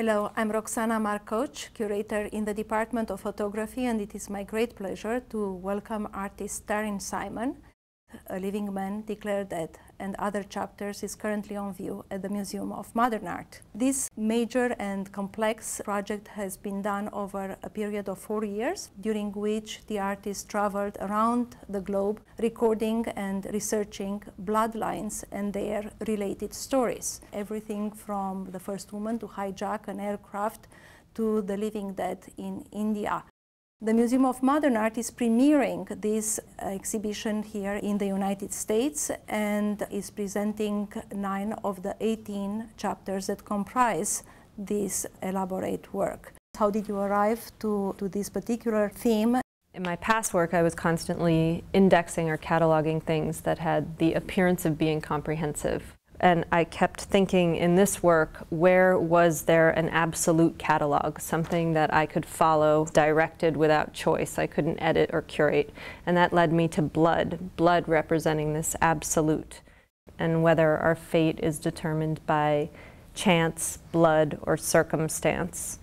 Hello, I'm Roxana Marcoci, curator in the Department of Photography, and it is my great pleasure to welcome artist Taryn Simon. A Living Man Declared Dead and other chapters is currently on view at the Museum of Modern Art. This major and complex project has been done over a period of four years, during which the artist traveled around the globe recording and researching bloodlines and their related stories. Everything from the first woman to hijack an aircraft to the living dead in India. The Museum of Modern Art is premiering this exhibition here in the United States and is presenting nine of the 18 chapters that comprise this elaborate work. How did you arrive to, to this particular theme? In my past work, I was constantly indexing or cataloging things that had the appearance of being comprehensive. And I kept thinking in this work, where was there an absolute catalog, something that I could follow directed without choice? I couldn't edit or curate. And that led me to blood, blood representing this absolute, and whether our fate is determined by chance, blood, or circumstance.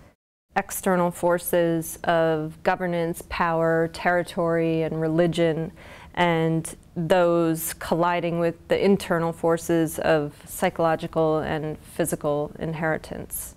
External forces of governance, power, territory, and religion and those colliding with the internal forces of psychological and physical inheritance.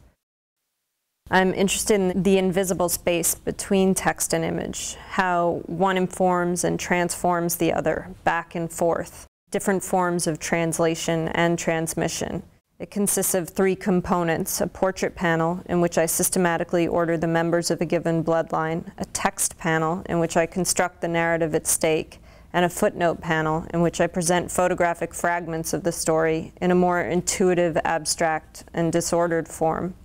I'm interested in the invisible space between text and image, how one informs and transforms the other, back and forth, different forms of translation and transmission. It consists of three components, a portrait panel in which I systematically order the members of a given bloodline, a text panel in which I construct the narrative at stake, and a footnote panel in which I present photographic fragments of the story in a more intuitive, abstract, and disordered form.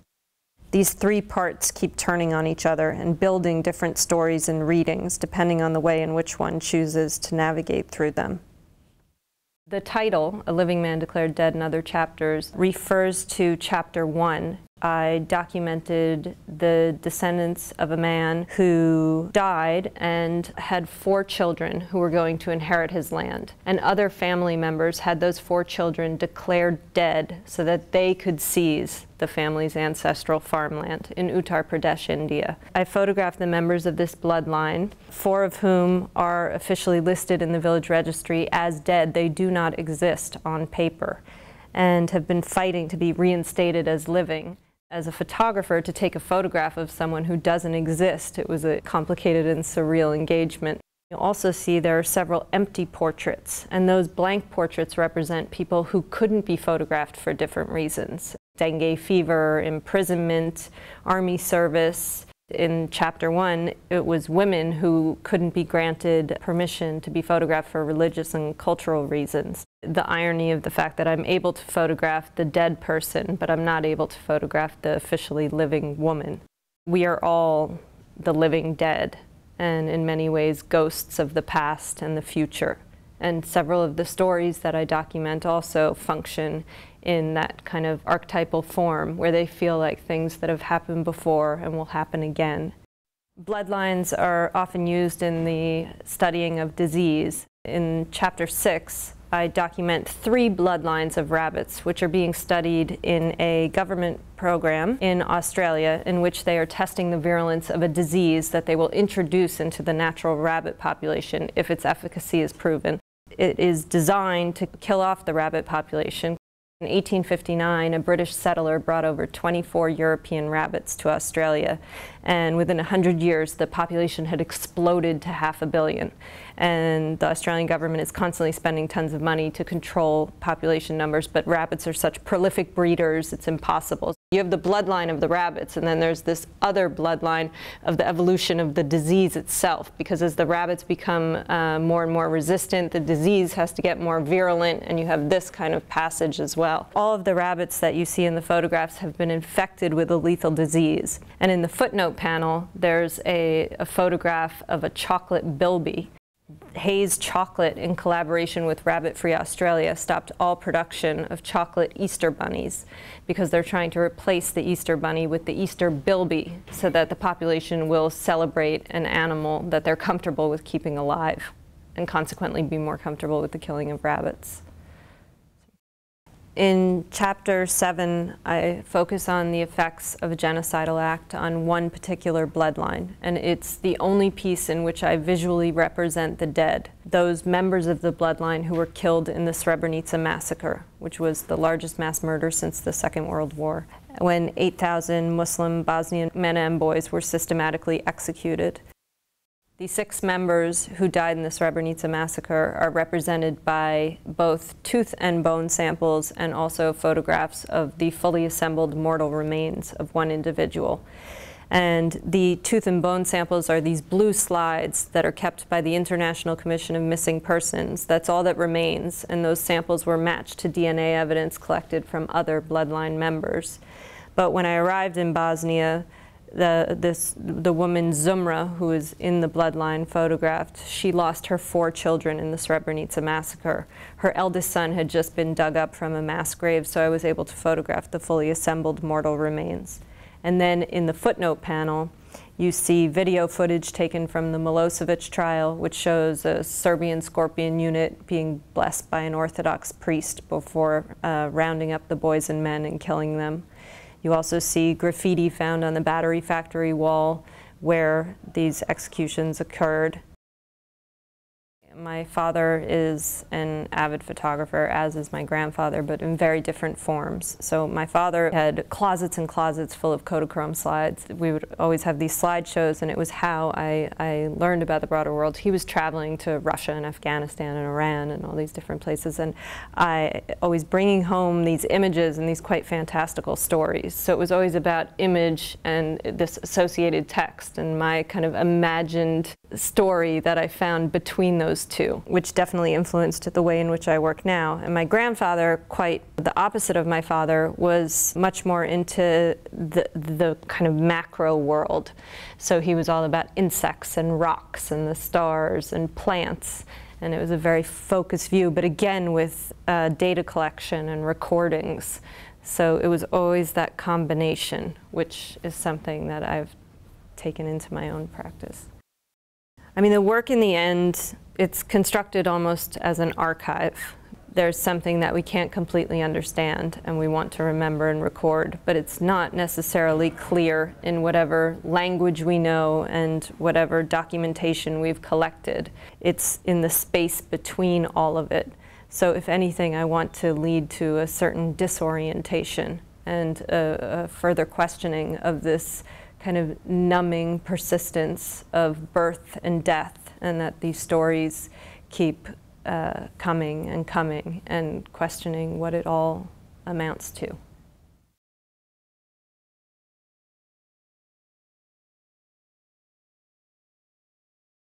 These three parts keep turning on each other and building different stories and readings depending on the way in which one chooses to navigate through them. The title, A Living Man Declared Dead and Other Chapters, refers to chapter one I documented the descendants of a man who died and had four children who were going to inherit his land. And other family members had those four children declared dead so that they could seize the family's ancestral farmland in Uttar Pradesh, India. I photographed the members of this bloodline, four of whom are officially listed in the village registry as dead. They do not exist on paper and have been fighting to be reinstated as living as a photographer to take a photograph of someone who doesn't exist. It was a complicated and surreal engagement. You'll also see there are several empty portraits, and those blank portraits represent people who couldn't be photographed for different reasons. Dengue fever, imprisonment, army service, in chapter one, it was women who couldn't be granted permission to be photographed for religious and cultural reasons. The irony of the fact that I'm able to photograph the dead person, but I'm not able to photograph the officially living woman. We are all the living dead, and in many ways, ghosts of the past and the future. And several of the stories that I document also function in that kind of archetypal form where they feel like things that have happened before and will happen again. Bloodlines are often used in the studying of disease. In chapter six, I document three bloodlines of rabbits, which are being studied in a government program in Australia, in which they are testing the virulence of a disease that they will introduce into the natural rabbit population if its efficacy is proven. It is designed to kill off the rabbit population, in 1859, a British settler brought over 24 European rabbits to Australia, and within 100 years, the population had exploded to half a billion. And the Australian government is constantly spending tons of money to control population numbers, but rabbits are such prolific breeders, it's impossible. You have the bloodline of the rabbits, and then there's this other bloodline of the evolution of the disease itself, because as the rabbits become uh, more and more resistant, the disease has to get more virulent, and you have this kind of passage as well. All of the rabbits that you see in the photographs have been infected with a lethal disease. And in the footnote panel, there's a, a photograph of a chocolate bilby Haigh's Chocolate, in collaboration with Rabbit Free Australia, stopped all production of chocolate Easter bunnies because they're trying to replace the Easter bunny with the Easter bilby so that the population will celebrate an animal that they're comfortable with keeping alive and consequently be more comfortable with the killing of rabbits. In chapter seven, I focus on the effects of a genocidal act on one particular bloodline, and it's the only piece in which I visually represent the dead, those members of the bloodline who were killed in the Srebrenica massacre, which was the largest mass murder since the Second World War, when 8,000 Muslim Bosnian men and boys were systematically executed. The six members who died in the Srebrenica massacre are represented by both tooth and bone samples and also photographs of the fully assembled mortal remains of one individual. And the tooth and bone samples are these blue slides that are kept by the International Commission of Missing Persons. That's all that remains, and those samples were matched to DNA evidence collected from other bloodline members. But when I arrived in Bosnia, the, this, the woman Zumra, who is in the bloodline photographed, she lost her four children in the Srebrenica massacre. Her eldest son had just been dug up from a mass grave, so I was able to photograph the fully assembled mortal remains. And then in the footnote panel, you see video footage taken from the Milosevic trial, which shows a Serbian Scorpion unit being blessed by an Orthodox priest before uh, rounding up the boys and men and killing them. You also see graffiti found on the battery factory wall where these executions occurred. My father is an avid photographer, as is my grandfather, but in very different forms. So my father had closets and closets full of Kodachrome slides. We would always have these slideshows, and it was how I, I learned about the broader world. He was traveling to Russia and Afghanistan and Iran and all these different places, and I always bringing home these images and these quite fantastical stories. So it was always about image and this associated text and my kind of imagined story that I found between those two, which definitely influenced the way in which I work now. And my grandfather, quite the opposite of my father, was much more into the, the kind of macro world. So he was all about insects and rocks and the stars and plants. And it was a very focused view, but again with uh, data collection and recordings. So it was always that combination, which is something that I've taken into my own practice. I mean, the work in the end, it's constructed almost as an archive. There's something that we can't completely understand and we want to remember and record, but it's not necessarily clear in whatever language we know and whatever documentation we've collected. It's in the space between all of it. So if anything, I want to lead to a certain disorientation and a, a further questioning of this kind of numbing persistence of birth and death, and that these stories keep uh, coming and coming and questioning what it all amounts to.